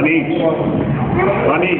Rani. Rani.